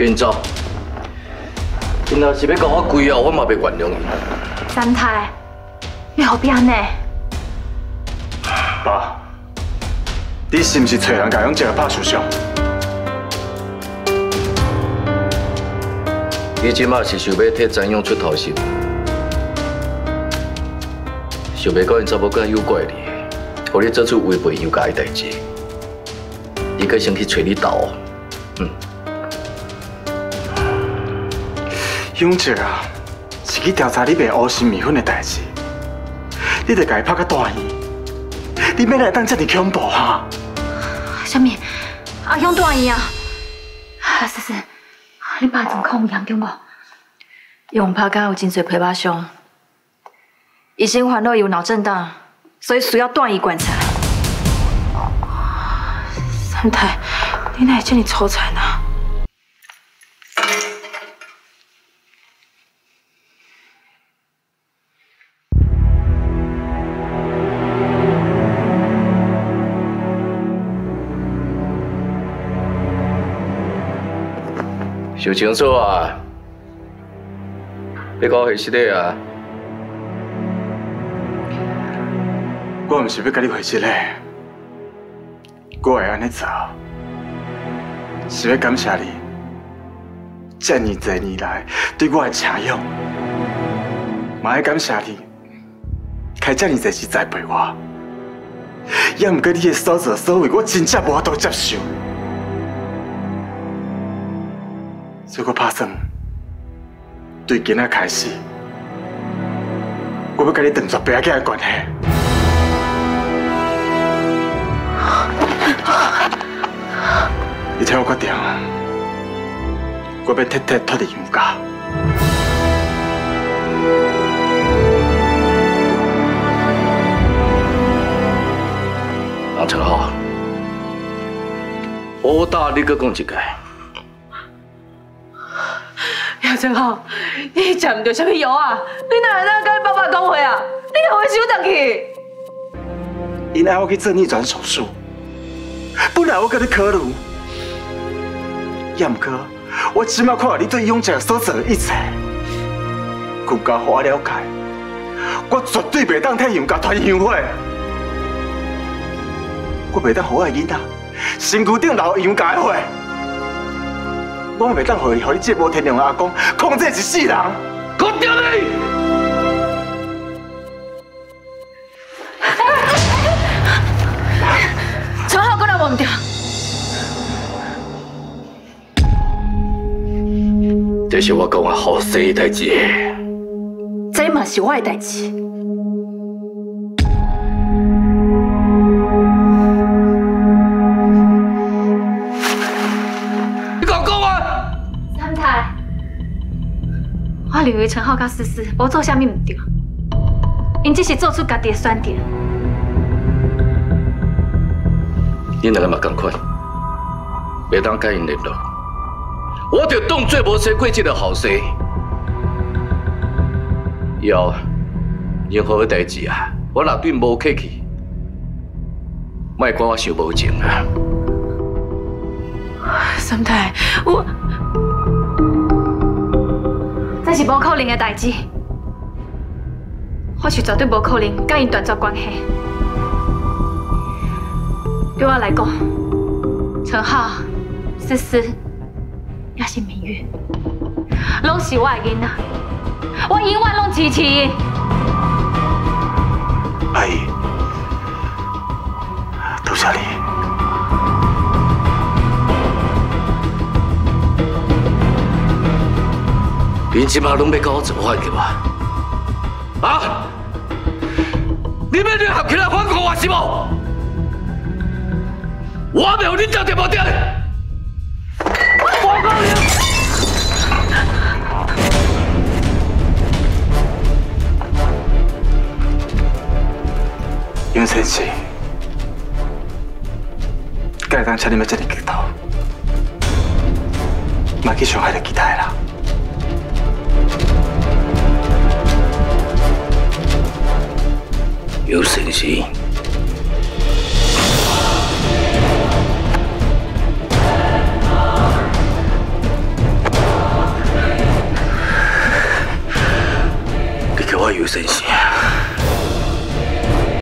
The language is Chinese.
跟走。因若是要跟我跪啊，我嘛袂原谅伊。三太，你何必安尼？爸，你是不是找人甲永杰拍手相？你即马是想要替张勇出头是？想袂到因查某囝诱拐你，互你做出违背有家的代志，你可先去找你斗。嗯。永杰啊，是去调查你卖乌心米粉的代志，你得家拍个大意，你免来当这么恐怖哈？什么？阿勇大意啊？思思，你爸状况有严重无？勇拍刚有真侪皮肉伤，医生患了有脑震荡，所以需要断医观察。三太，你哪会这么粗残呢？想清楚啊！你搞回事的啊！我唔是要跟你回事嘞，我会安尼做，是要感谢你这么多年来对我的请用，嘛要感谢你开这么多次栽培我，也唔过你的所作所为，我真正无法度接受。所以我打算对今仔开始，我要跟你断绝爸仔的关系。你听我决定，我要彻底脱离杨家。阿成浩，我答你，搁讲一个。杨正浩，你食唔到什么药啊？你哪会当跟爸爸讲话啊？你给我收上去！因爱我去做逆转手术，本来我跟你考虑，也唔过我起码看到你对永杰所做的一切，更加我了解，我绝对袂当替永家团香火，我袂当好爱囡仔，身躯顶留杨家的血。我袂当让你，让你。这无天良的阿公控制一世人。我屌你！陈浩，过来忘掉。这是我讲的好生的代志。这嘛是我的代志。认为陈浩甲思思无做啥物唔对，因只是做出家己的选择。恁两个嘛同款，袂当甲因联络，我着当做无生过这个后生。以后任何的代志啊，我若对无客气，莫怪我想无情啊。三太，我。这是无可能的代志，我是绝对无可能跟伊断绝关系。对我来讲，陈浩、思思也是明月，拢是我的囡仔，我永远拢支持伊。阿姨，你即马拢要跟我做伙去吧？啊！你们联合起来反抗我是无？我没有你交代无掉。我告你！袁先生，该当请你们这里激动，莫去伤害了其他人。星星你给我有信心。